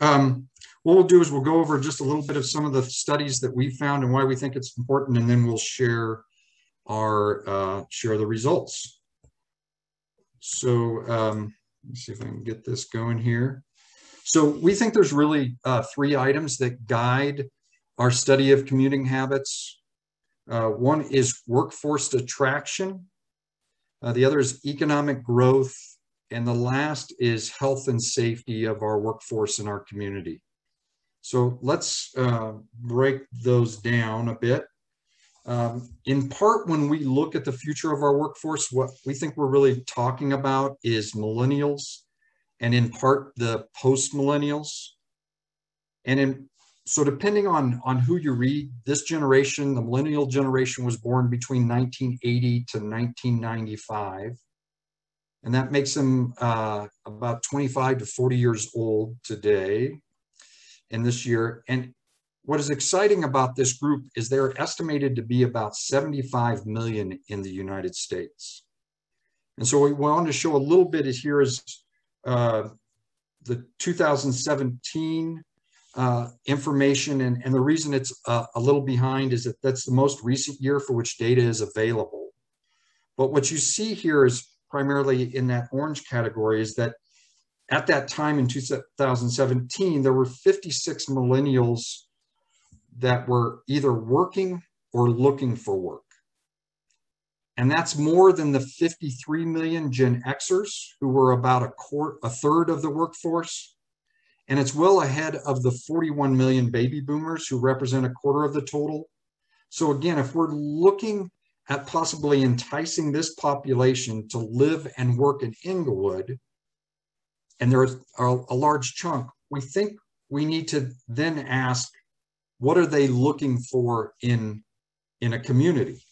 Um, what we'll do is we'll go over just a little bit of some of the studies that we found and why we think it's important, and then we'll share our uh, share the results. So um, let's see if I can get this going here. So we think there's really uh, three items that guide our study of commuting habits. Uh, one is workforce attraction. Uh, the other is economic growth. And the last is health and safety of our workforce and our community. So let's uh, break those down a bit. Um, in part, when we look at the future of our workforce, what we think we're really talking about is millennials, and in part the post-millennials. And in so depending on on who you read, this generation, the millennial generation, was born between 1980 to 1995, and that makes them uh, about 25 to 40 years old today. In this year, and what is exciting about this group is they're estimated to be about 75 million in the United States. And so we wanted to show a little bit is here is uh, the 2017 uh, information. And, and the reason it's uh, a little behind is that that's the most recent year for which data is available. But what you see here is primarily in that orange category is that at that time in 2017, there were 56 millennials that were either working or looking for work. And that's more than the 53 million Gen Xers, who were about a, quarter, a third of the workforce. And it's well ahead of the 41 million baby boomers, who represent a quarter of the total. So, again, if we're looking at possibly enticing this population to live and work in Englewood, and there's a large chunk, we think we need to then ask what are they looking for in, in a community?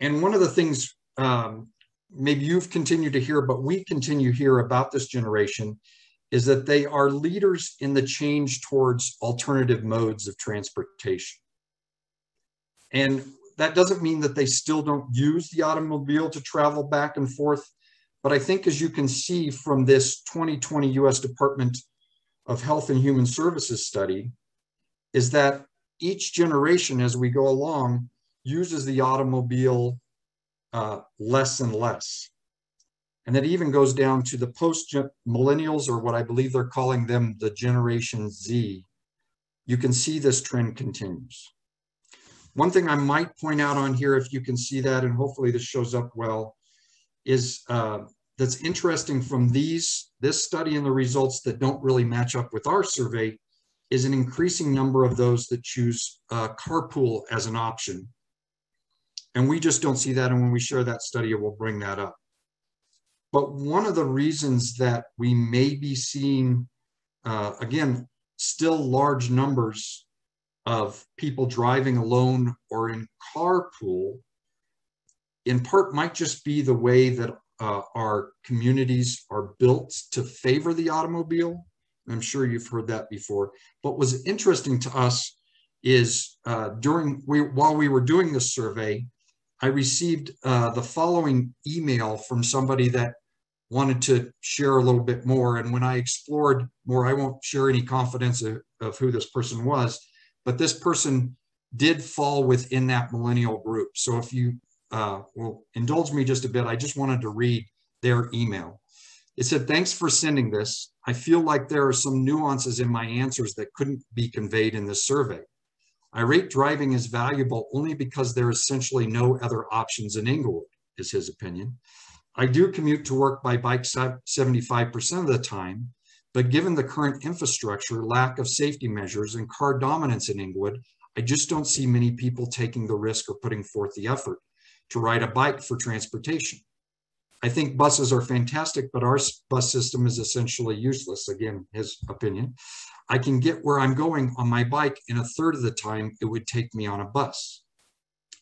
And one of the things um, maybe you've continued to hear, but we continue to hear about this generation is that they are leaders in the change towards alternative modes of transportation. And that doesn't mean that they still don't use the automobile to travel back and forth. But I think as you can see from this 2020 US Department of Health and Human Services study is that each generation as we go along uses the automobile uh, less and less. And that even goes down to the post millennials, or what I believe they're calling them the Generation Z. You can see this trend continues. One thing I might point out on here, if you can see that, and hopefully this shows up well, is uh, that's interesting from these this study and the results that don't really match up with our survey is an increasing number of those that choose uh, carpool as an option. And we just don't see that. And when we share that study, we'll bring that up. But one of the reasons that we may be seeing, uh, again, still large numbers of people driving alone or in carpool, in part might just be the way that uh, our communities are built to favor the automobile. I'm sure you've heard that before. What was interesting to us is uh, during we while we were doing this survey, I received uh, the following email from somebody that wanted to share a little bit more. And when I explored more, I won't share any confidence of, of who this person was, but this person did fall within that millennial group. So if you uh, will indulge me just a bit. I just wanted to read their email. It said, Thanks for sending this. I feel like there are some nuances in my answers that couldn't be conveyed in this survey. I rate driving as valuable only because there are essentially no other options in Englewood, is his opinion. I do commute to work by bike 75% of the time, but given the current infrastructure, lack of safety measures, and car dominance in Englewood, I just don't see many people taking the risk or putting forth the effort to ride a bike for transportation. I think buses are fantastic, but our bus system is essentially useless. Again, his opinion. I can get where I'm going on my bike in a third of the time it would take me on a bus.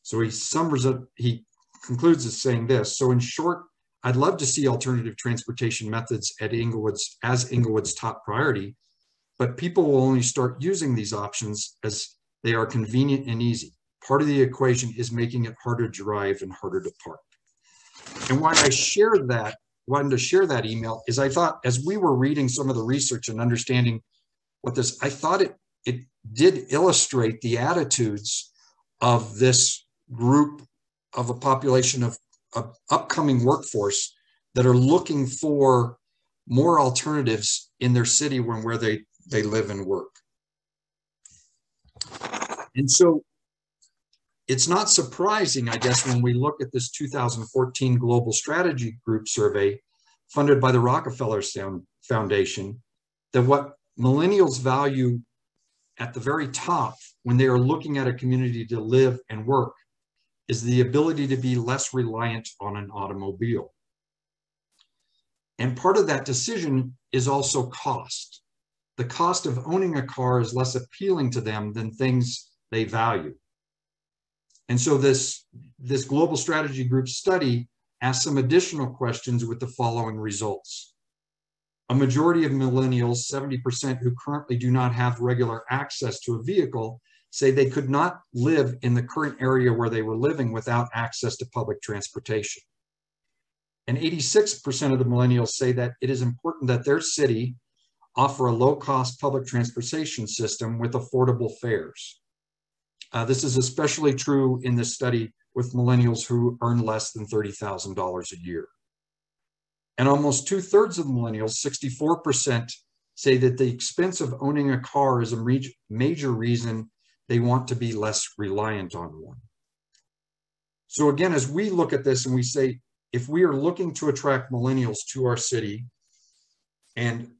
So he summers up, he concludes as saying this. So in short, I'd love to see alternative transportation methods at Englewood's as Englewood's top priority, but people will only start using these options as they are convenient and easy. Part of the equation is making it harder to drive and harder to park. And why I share that wanted to share that email is I thought as we were reading some of the research and understanding what this, I thought it it did illustrate the attitudes of this group of a population of, upcoming workforce that are looking for more alternatives in their city when where they, they live and work. And so it's not surprising, I guess, when we look at this 2014 Global Strategy Group survey funded by the Rockefeller Foundation, that what millennials value at the very top when they are looking at a community to live and work is the ability to be less reliant on an automobile. And part of that decision is also cost. The cost of owning a car is less appealing to them than things they value. And so this, this global strategy group study asked some additional questions with the following results. A majority of millennials, 70% who currently do not have regular access to a vehicle, say they could not live in the current area where they were living without access to public transportation. And 86% of the millennials say that it is important that their city offer a low-cost public transportation system with affordable fares. Uh, this is especially true in this study with millennials who earn less than $30,000 a year. And almost two thirds of the millennials, 64%, say that the expense of owning a car is a major reason they want to be less reliant on one. So again, as we look at this and we say, if we are looking to attract millennials to our city and,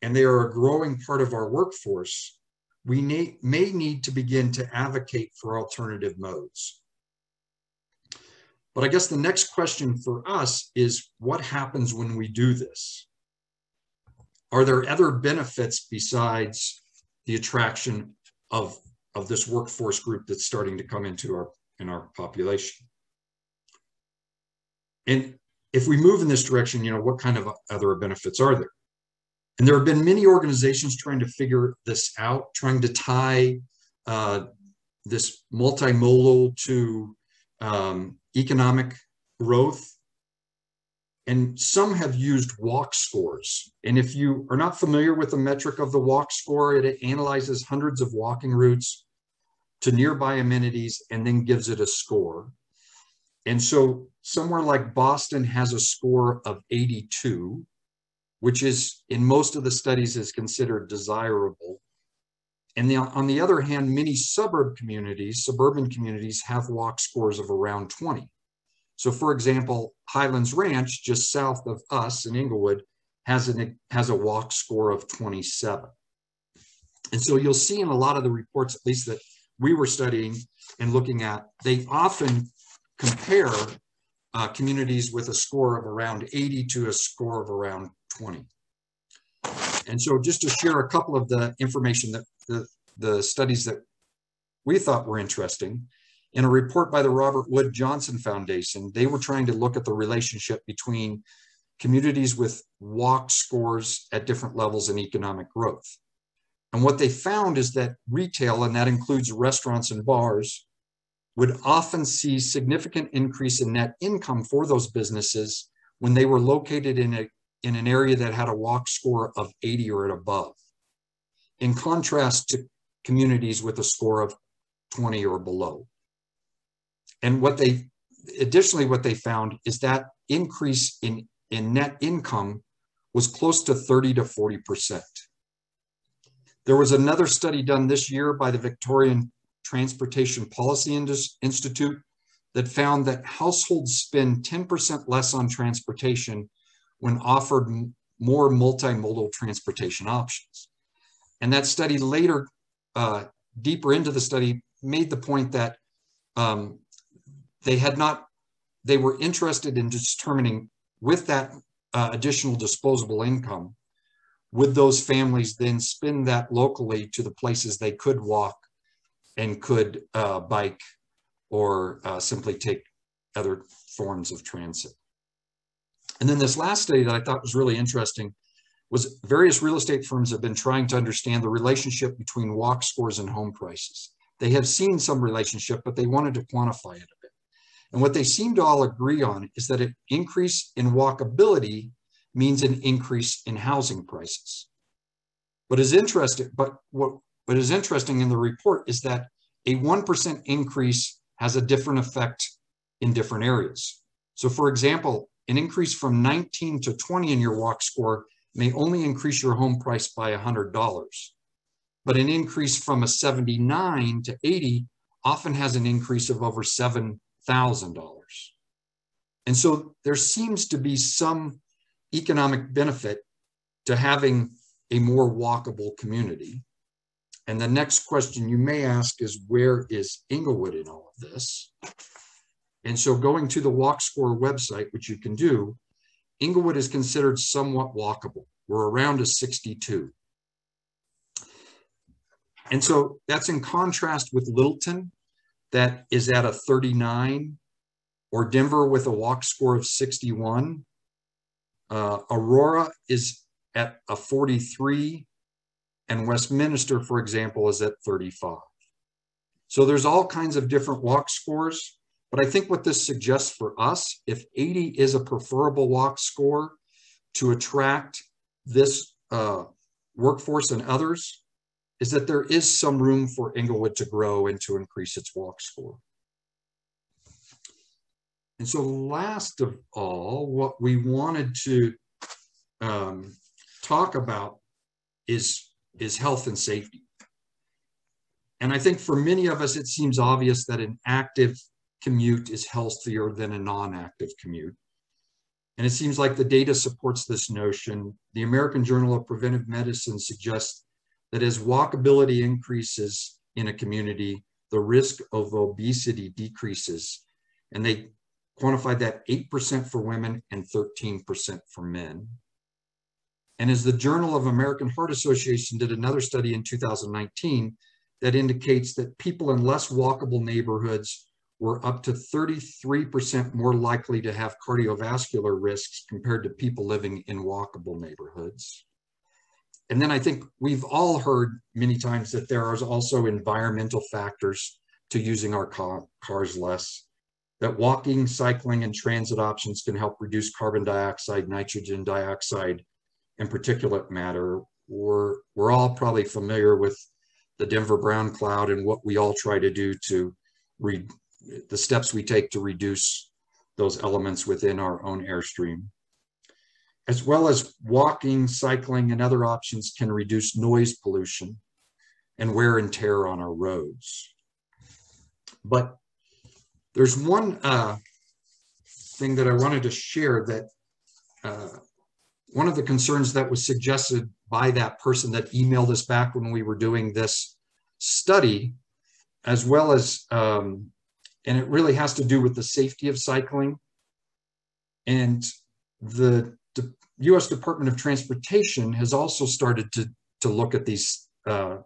and they are a growing part of our workforce, we may, may need to begin to advocate for alternative modes. But I guess the next question for us is what happens when we do this? Are there other benefits besides the attraction of, of this workforce group that's starting to come into our, in our population? And if we move in this direction, you know, what kind of other benefits are there? And there have been many organizations trying to figure this out, trying to tie uh, this multimodal to um, economic growth. And some have used walk scores. And if you are not familiar with the metric of the walk score, it analyzes hundreds of walking routes to nearby amenities and then gives it a score. And so somewhere like Boston has a score of 82, which is in most of the studies is considered desirable. And the, on the other hand, many suburb communities, suburban communities have walk scores of around 20. So for example, Highlands Ranch, just south of us in Englewood, has, an, has a walk score of 27. And so you'll see in a lot of the reports, at least that we were studying and looking at, they often compare uh, communities with a score of around 80 to a score of around 20. And so just to share a couple of the information that the, the studies that we thought were interesting, in a report by the Robert Wood Johnson Foundation, they were trying to look at the relationship between communities with walk scores at different levels in economic growth. And what they found is that retail, and that includes restaurants and bars, would often see significant increase in net income for those businesses when they were located in a in an area that had a walk score of 80 or above, in contrast to communities with a score of 20 or below. And what they, additionally, what they found is that increase in, in net income was close to 30 to 40%. There was another study done this year by the Victorian Transportation Policy Institute that found that households spend 10% less on transportation when offered more multimodal transportation options. And that study later, uh, deeper into the study, made the point that um, they had not, they were interested in determining with that uh, additional disposable income, would those families then spend that locally to the places they could walk and could uh, bike or uh, simply take other forms of transit. And then this last study that I thought was really interesting was various real estate firms have been trying to understand the relationship between walk scores and home prices. They have seen some relationship, but they wanted to quantify it. And what they seem to all agree on is that an increase in walkability means an increase in housing prices. What is interesting, but what, what is interesting in the report is that a 1% increase has a different effect in different areas. So for example, an increase from 19 to 20 in your walk score may only increase your home price by $100. But an increase from a 79 to 80 often has an increase of over $7,000. And so there seems to be some economic benefit to having a more walkable community. And the next question you may ask is where is Englewood in all of this? And so going to the Walk Score website, which you can do, Englewood is considered somewhat walkable. We're around a 62. And so that's in contrast with Littleton, that is at a 39, or Denver with a walk score of 61. Uh, Aurora is at a 43, and Westminster, for example, is at 35. So there's all kinds of different walk scores, but I think what this suggests for us, if 80 is a preferable walk score to attract this uh, workforce and others, is that there is some room for Englewood to grow and to increase its walk score. And so last of all, what we wanted to um, talk about is, is health and safety. And I think for many of us, it seems obvious that an active commute is healthier than a non-active commute. And it seems like the data supports this notion. The American Journal of Preventive Medicine suggests that as walkability increases in a community, the risk of obesity decreases. And they quantified that 8% for women and 13% for men. And as the Journal of American Heart Association did another study in 2019 that indicates that people in less walkable neighborhoods were up to 33% more likely to have cardiovascular risks compared to people living in walkable neighborhoods. And then I think we've all heard many times that there are also environmental factors to using our car, cars less, that walking, cycling, and transit options can help reduce carbon dioxide, nitrogen dioxide, and particulate matter. We're, we're all probably familiar with the Denver brown cloud and what we all try to do to read the steps we take to reduce those elements within our own airstream as well as walking, cycling, and other options can reduce noise pollution and wear and tear on our roads. But there's one uh, thing that I wanted to share that uh, one of the concerns that was suggested by that person that emailed us back when we were doing this study, as well as, um, and it really has to do with the safety of cycling. And the U.S. Department of Transportation has also started to, to look at these, uh,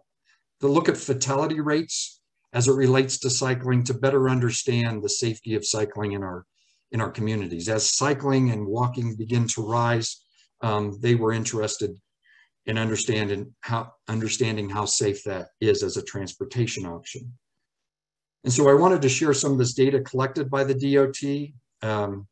to look at fatality rates as it relates to cycling to better understand the safety of cycling in our, in our communities. As cycling and walking begin to rise, um, they were interested in understanding how, understanding how safe that is as a transportation option. And so I wanted to share some of this data collected by the DOT. Um,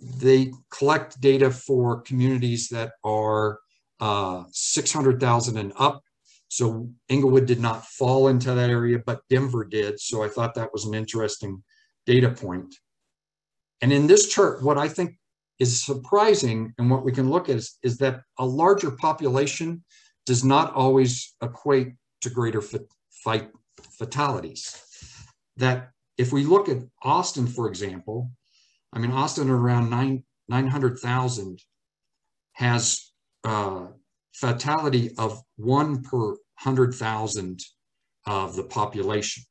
they collect data for communities that are uh, 600,000 and up. So Englewood did not fall into that area, but Denver did. So I thought that was an interesting data point. And in this chart, what I think is surprising and what we can look at is, is that a larger population does not always equate to greater fight fatalities. That if we look at Austin, for example, I mean, Austin around nine, 900,000 has uh, fatality of one per 100,000 of the population.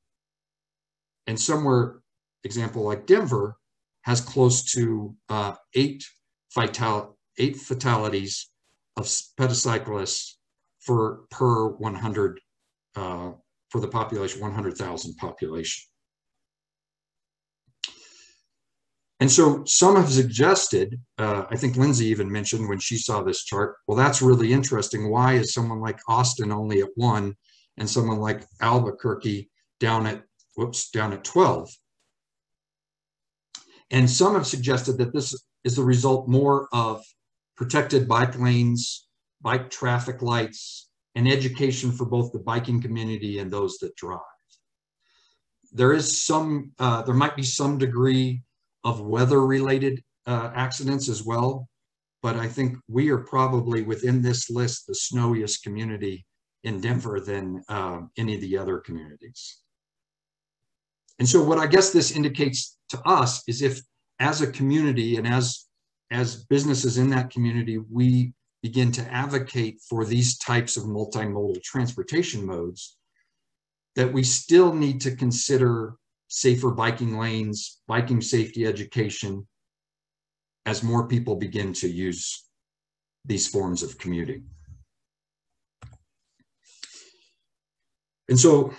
And somewhere, example like Denver, has close to uh, eight, eight fatalities of pedicyclists for per 100 uh, for the population, 100,000 population. And so some have suggested, uh, I think Lindsay even mentioned when she saw this chart, well, that's really interesting. Why is someone like Austin only at one and someone like Albuquerque down at, whoops, down at 12? And some have suggested that this is the result more of protected bike lanes, bike traffic lights, and education for both the biking community and those that drive. There is some, uh, there might be some degree of weather related uh, accidents as well, but I think we are probably within this list the snowiest community in Denver than uh, any of the other communities. And so what I guess this indicates to us is if as a community and as as businesses in that community, we begin to advocate for these types of multimodal transportation modes, that we still need to consider safer biking lanes, biking safety education, as more people begin to use these forms of commuting. And so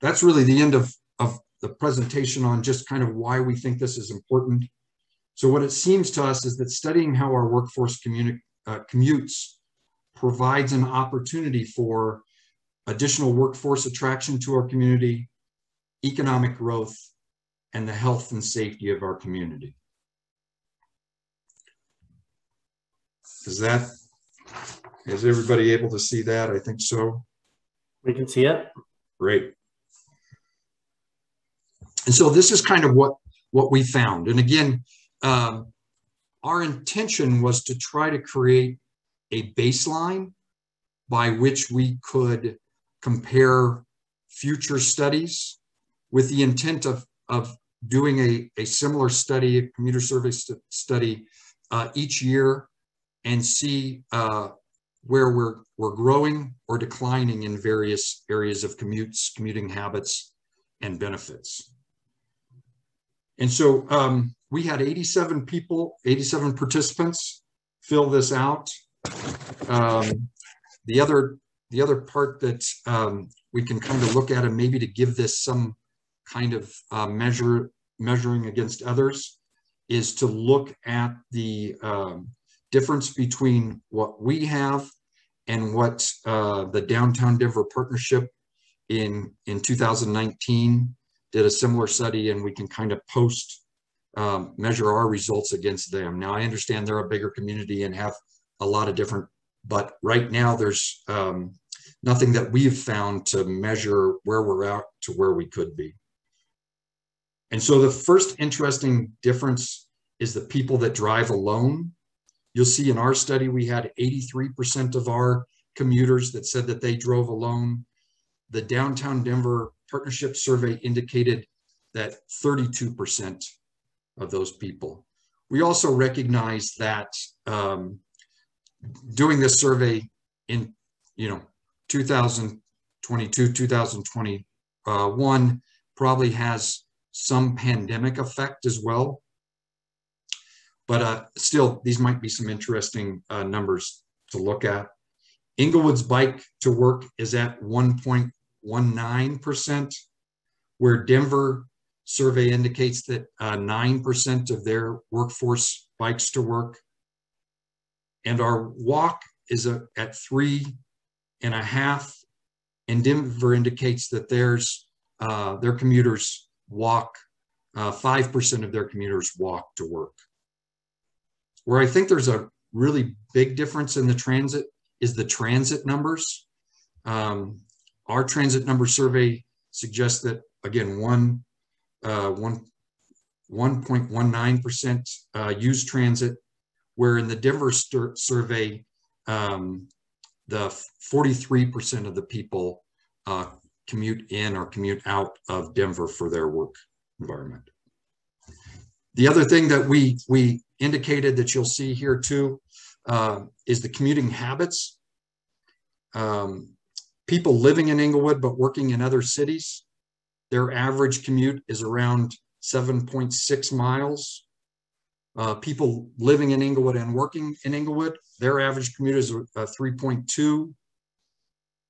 that's really the end of, of the presentation on just kind of why we think this is important. So what it seems to us is that studying how our workforce uh, commutes provides an opportunity for additional workforce attraction to our community, economic growth, and the health and safety of our community. Is that, is everybody able to see that? I think so. We can see it. Great. And so this is kind of what, what we found. And again, um, our intention was to try to create a baseline by which we could compare future studies with the intent of, of doing a, a similar study, a commuter survey st study uh, each year and see uh, where we're, we're growing or declining in various areas of commutes, commuting habits, and benefits. And so um, we had 87 people, 87 participants fill this out. Um, the other the other part that um, we can kind of look at and maybe to give this some kind of uh, measure measuring against others is to look at the um, difference between what we have and what uh, the Downtown Denver Partnership in, in 2019 did a similar study and we can kind of post um, measure our results against them. Now I understand they're a bigger community and have a lot of different, but right now there's um, nothing that we've found to measure where we're at to where we could be. And so the first interesting difference is the people that drive alone You'll see in our study, we had 83% of our commuters that said that they drove alone. The downtown Denver partnership survey indicated that 32% of those people. We also recognize that um, doing this survey in, you know, 2022, 2021 probably has some pandemic effect as well. But uh, still, these might be some interesting uh, numbers to look at. Englewood's bike to work is at 1.19%, where Denver survey indicates that 9% uh, of their workforce bikes to work. And our walk is a, at three and a half. And Denver indicates that there's uh, their commuters walk, 5% uh, of their commuters walk to work. Where I think there's a really big difference in the transit is the transit numbers. Um, our transit number survey suggests that again, one, uh, one, 1.19% uh, use transit, where in the Denver survey, um, the 43% of the people uh, commute in or commute out of Denver for their work environment. The other thing that we, we indicated that you'll see here too uh, is the commuting habits. Um, people living in Englewood but working in other cities, their average commute is around 7.6 miles. Uh, people living in Englewood and working in Englewood, their average commute is uh, 3.2.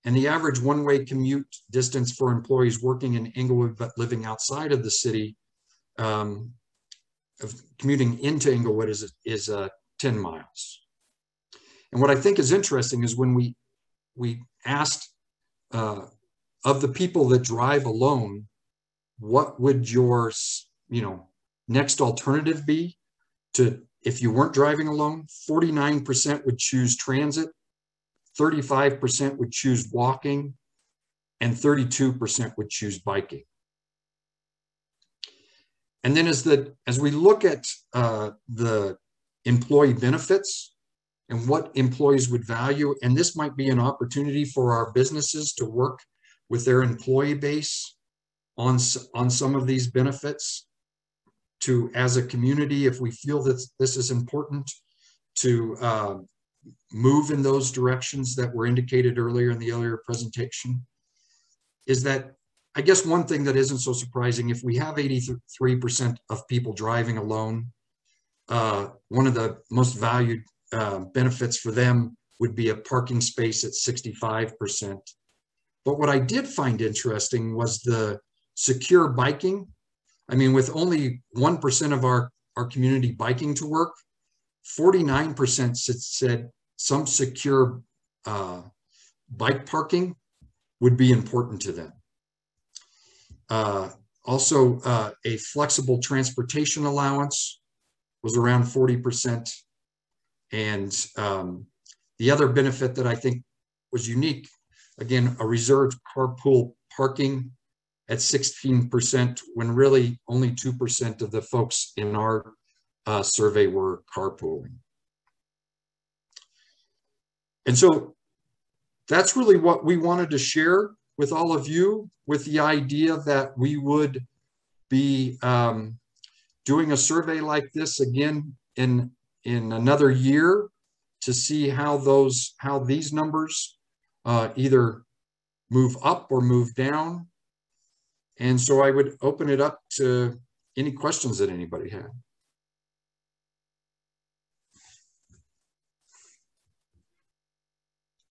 And the average one-way commute distance for employees working in Englewood but living outside of the city um, of commuting into Englewood is, is uh, 10 miles. And what I think is interesting is when we, we asked uh, of the people that drive alone, what would your, you know, next alternative be to if you weren't driving alone? 49% would choose transit, 35% would choose walking, and 32% would choose biking. And then as the as we look at uh, the employee benefits and what employees would value, and this might be an opportunity for our businesses to work with their employee base on on some of these benefits. To as a community, if we feel that this is important, to uh, move in those directions that were indicated earlier in the earlier presentation, is that I guess one thing that isn't so surprising, if we have 83% of people driving alone, uh, one of the most valued uh, benefits for them would be a parking space at 65%. But what I did find interesting was the secure biking. I mean, with only 1% of our, our community biking to work, 49% said some secure uh, bike parking would be important to them. Uh, also, uh, a flexible transportation allowance was around 40%. And um, the other benefit that I think was unique, again, a reserved carpool parking at 16% when really only 2% of the folks in our uh, survey were carpooling. And so that's really what we wanted to share with all of you with the idea that we would be um, doing a survey like this again in in another year to see how those how these numbers uh, either move up or move down. And so I would open it up to any questions that anybody had.